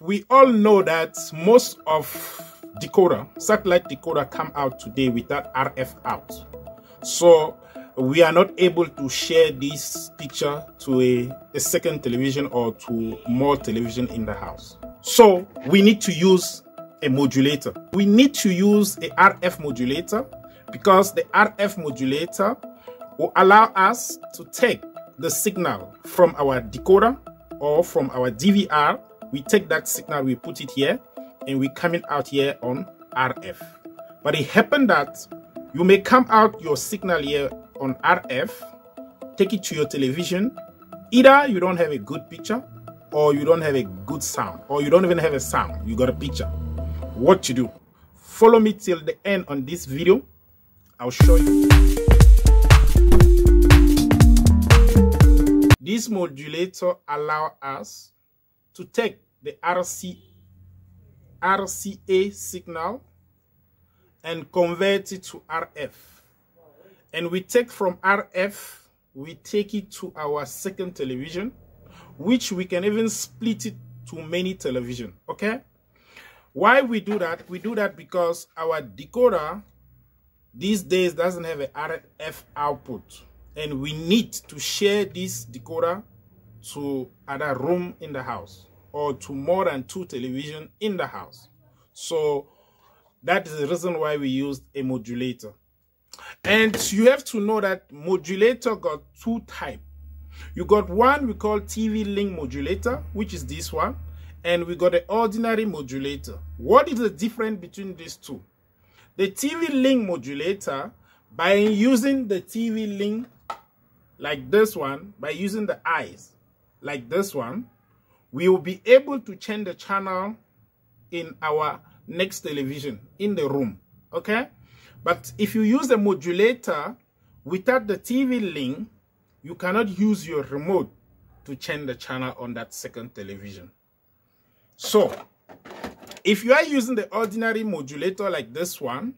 We all know that most of decoder, satellite decoder come out today without RF out. So we are not able to share this picture to a, a second television or to more television in the house. So we need to use a modulator. We need to use a RF modulator because the RF modulator will allow us to take the signal from our decoder or from our DVR. We take that signal, we put it here, and we coming out here on RF. But it happened that you may come out your signal here on RF, take it to your television. Either you don't have a good picture, or you don't have a good sound, or you don't even have a sound. You got a picture. What to do? Follow me till the end on this video. I'll show you. This modulator allow us to take the RC, RCA signal and convert it to RF. And we take from RF, we take it to our second television, which we can even split it to many television, okay? Why we do that? We do that because our decoder these days doesn't have a RF output. And we need to share this decoder to other room in the house or to more than two television in the house. So that is the reason why we used a modulator. And you have to know that modulator got two type. You got one we call TV link modulator, which is this one, and we got an ordinary modulator. What is the difference between these two? The TV link modulator, by using the TV link like this one, by using the eyes like this one, we will be able to change the channel in our next television in the room, okay? But if you use a modulator without the TV link, you cannot use your remote to change the channel on that second television. So, if you are using the ordinary modulator like this one,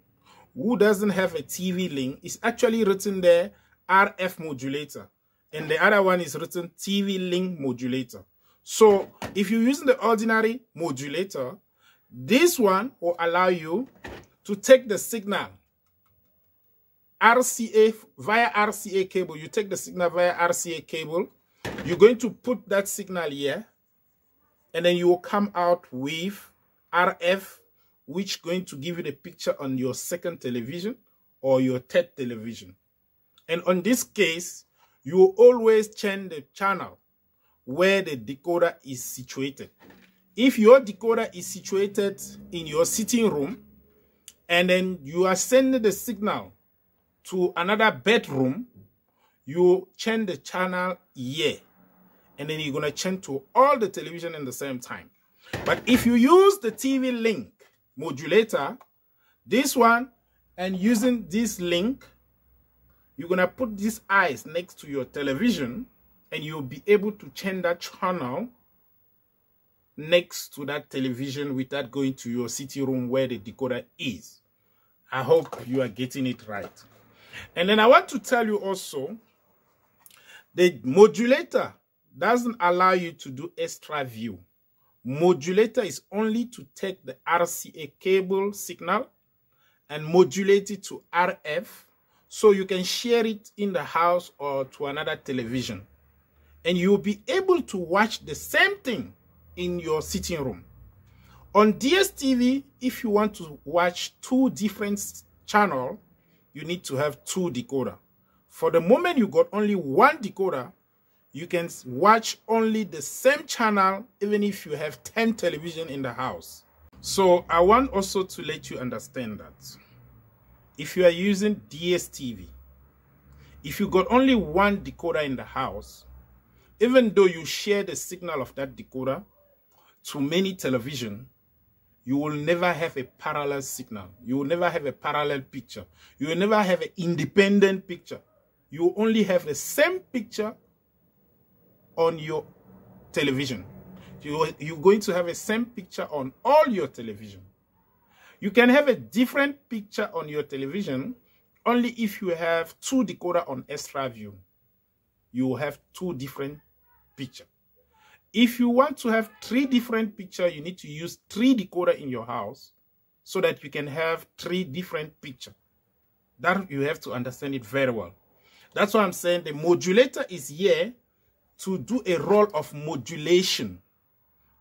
who doesn't have a TV link, it's actually written there RF modulator. And the other one is written TV link modulator. So if you're using the ordinary modulator, this one will allow you to take the signal RCA via RCA cable. You take the signal via RCA cable. You're going to put that signal here and then you will come out with RF, which going to give you the picture on your second television or your third television. And on this case, you always change the channel where the decoder is situated. If your decoder is situated in your sitting room, and then you are sending the signal to another bedroom, you change the channel here and then you're going to change to all the television in the same time. But if you use the TV link modulator, this one, and using this link, you're going to put these eyes next to your television and you'll be able to change that channel next to that television without going to your sitting room where the decoder is. I hope you are getting it right. And then I want to tell you also, the modulator doesn't allow you to do extra view. Modulator is only to take the RCA cable signal and modulate it to RF so you can share it in the house or to another television. And you'll be able to watch the same thing in your sitting room. On DSTV, if you want to watch two different channels, you need to have two decoder. For the moment you got only one decoder, you can watch only the same channel even if you have 10 television in the house. So I want also to let you understand that if you are using DSTV, if you got only one decoder in the house, even though you share the signal of that decoder to many television, you will never have a parallel signal. You will never have a parallel picture. You will never have an independent picture. You only have the same picture on your television. You, you're going to have a same picture on all your television. You can have a different picture on your television only if you have two decoder on extra view. You will have two different picture. If you want to have three different picture, you need to use three decoder in your house so that you can have three different picture. That you have to understand it very well. That's why I'm saying the modulator is here to do a role of modulation.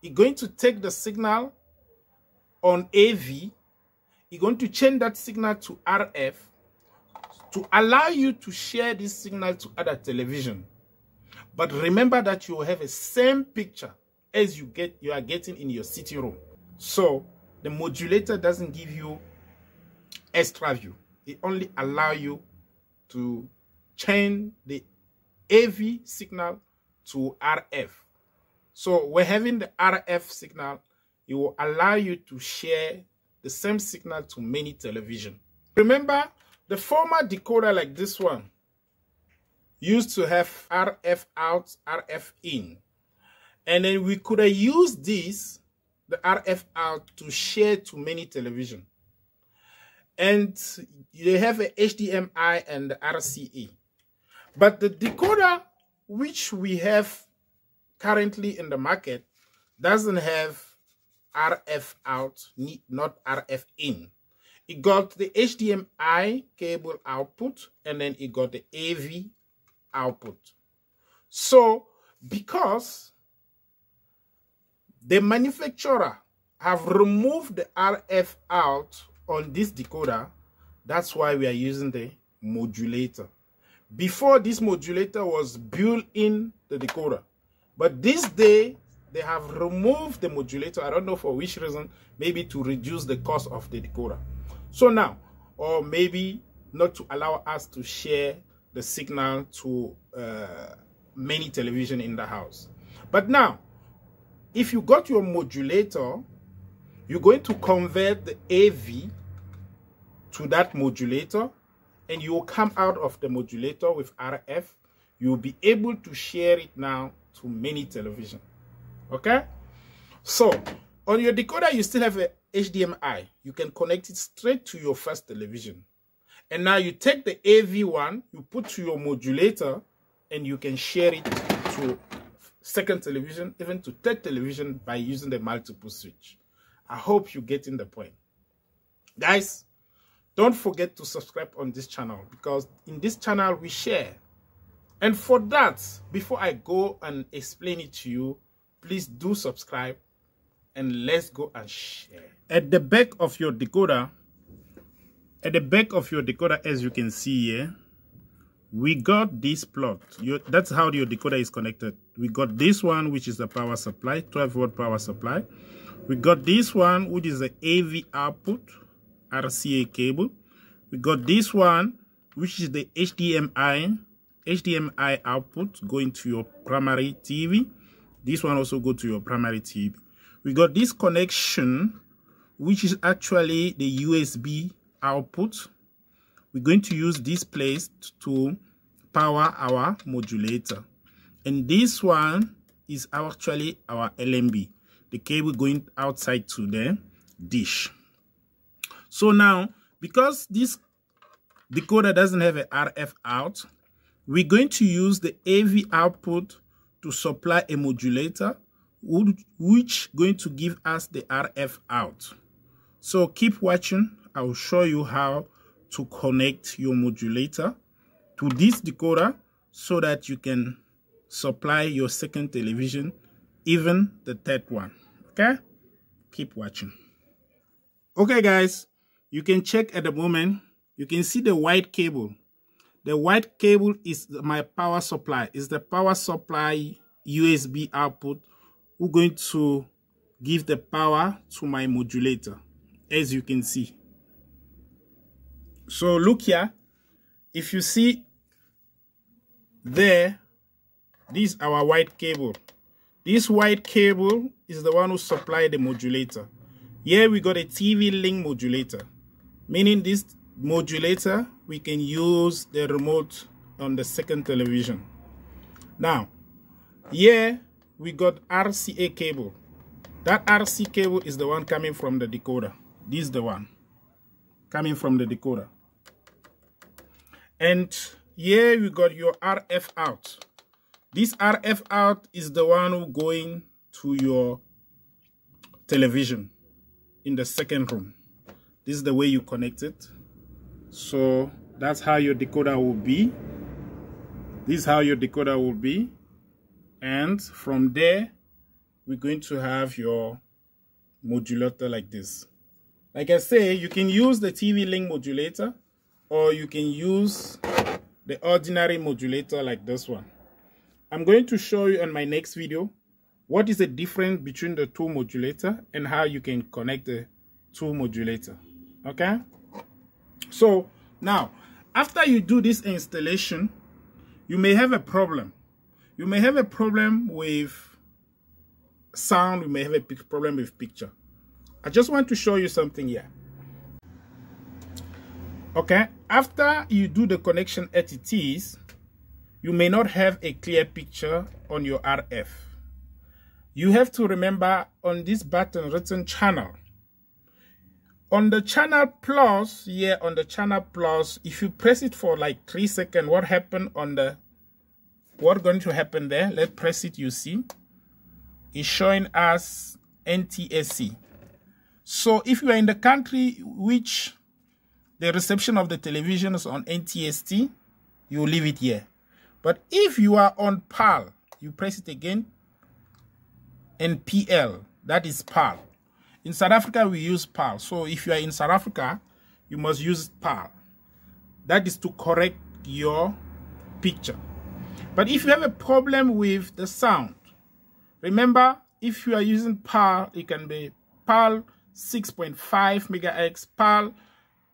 It's going to take the signal on AV. It's going to change that signal to RF to allow you to share this signal to other television. But remember that you have a same picture as you get you are getting in your city room. So the modulator doesn't give you extra view. It only allow you to change the AV signal to RF. So we're having the RF signal. It will allow you to share the same signal to many television. Remember, the former decoder like this one used to have RF out, RF in. And then we could have used this, the RF out, to share to many television. And they have a HDMI and the RCA. But the decoder which we have currently in the market doesn't have RF out, not RF in. It got the HDMI cable output and then it got the AV output. So because the manufacturer have removed the RF out on this decoder, that's why we are using the modulator. Before this modulator was built in the decoder. But this day, they have removed the modulator. I don't know for which reason. Maybe to reduce the cost of the decoder. So now, or maybe not to allow us to share the signal to uh, many television in the house. But now, if you got your modulator, you're going to convert the AV to that modulator and you will come out of the modulator with RF. You'll be able to share it now to many television. Okay? So, on your decoder, you still have a HDMI. You can connect it straight to your first television. And now you take the AV one, you put to your modulator, and you can share it to second television, even to third television by using the multiple switch. I hope you're getting the point. Guys, don't forget to subscribe on this channel because in this channel we share. And for that, before I go and explain it to you, please do subscribe and let's go and share. At the back of your decoder, at the back of your decoder, as you can see here, we got this plot. That's how your decoder is connected. We got this one, which is the power supply, 12 volt power supply. We got this one, which is the AV output, RCA cable. We got this one, which is the HDMI, HDMI output going to your primary TV. This one also go to your primary TV. We got this connection, which is actually the USB output. We're going to use this place to power our modulator. And this one is actually our LNB, the cable going outside to the dish. So now, because this decoder doesn't have an RF out, we're going to use the AV output to supply a modulator which going to give us the RF out. So keep watching. I'll show you how to connect your modulator to this decoder so that you can supply your second television, even the third one. Okay? Keep watching. Okay, guys. You can check at the moment. You can see the white cable. The white cable is my power supply. Is the power supply USB output. We're going to give the power to my modulator, as you can see. So look here. If you see there, this is our white cable. This white cable is the one who supply the modulator. Here we got a TV link modulator meaning this modulator we can use the remote on the second television. Now here we got RCA cable. That RC cable is the one coming from the decoder. This is the one coming from the decoder. And here we got your RF out. This RF out is the one going to your television in the second room. This is the way you connect it. So that's how your decoder will be. This is how your decoder will be. And from there, we're going to have your modulator like this. Like I say, you can use the TV link modulator or you can use the ordinary modulator like this one. I'm going to show you in my next video what is the difference between the two modulator and how you can connect the two modulator. Okay? So now, after you do this installation, you may have a problem. You may have a problem with sound, you may have a problem with picture. I just want to show you something here. Okay, after you do the connection as it is, you may not have a clear picture on your RF. You have to remember on this button written channel. On the channel plus, yeah on the channel plus, if you press it for like three seconds, what happened on the, what going to happen there? Let's press it, you see. It's showing us NTSC. So if you are in the country which the reception of the television is on NTSC you leave it here. But if you are on PAL, you press it again, and PL, that is PAL. In South Africa, we use PAL. So if you are in South Africa, you must use PAL. That is to correct your picture. But if you have a problem with the sound, remember, if you are using PAL, it can be PAL 6.5 megahertz, PAL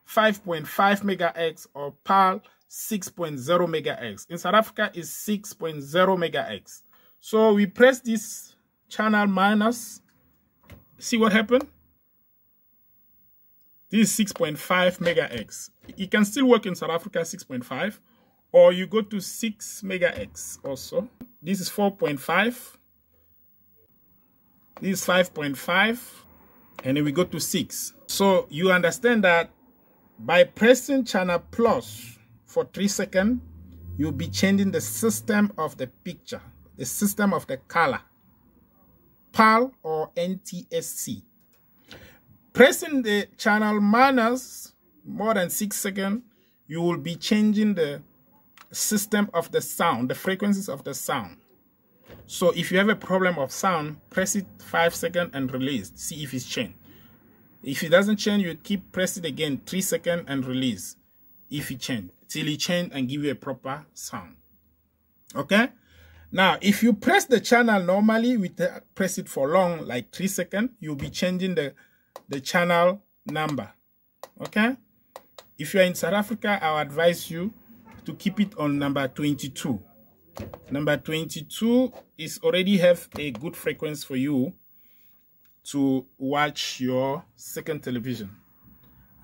5.5 megahertz, or PAL 6.0 megahertz. In South Africa, it's 6.0 megahertz. So we press this channel minus. See what happened? This is 6.5 megahertz. It can still work in South Africa 6.5 or you go to 6 megahertz also. This is 4.5. This is 5.5 and then we go to 6. So you understand that by pressing channel plus for 3 seconds, you'll be changing the system of the picture, the system of the color, PAL or NTSC. Pressing the channel minus more than 6 seconds, you will be changing the system of the sound, the frequencies of the sound. So if you have a problem of sound, press it 5 seconds and release. See if it's changed. If it doesn't change, you keep press it again 3 seconds and release. If it change, till it change and give you a proper sound. Okay? Now, if you press the channel normally, we press it for long, like 3 seconds, you'll be changing the, the channel number. Okay? If you're in South Africa, I'll advise you to keep it on number 22. Number 22 is already have a good frequency for you to watch your second television.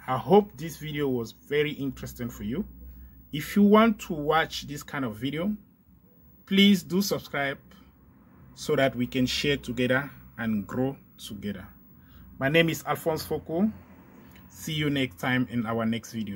I hope this video was very interesting for you. If you want to watch this kind of video, please do subscribe so that we can share together and grow together. My name is Alphonse Fokou. See you next time in our next video.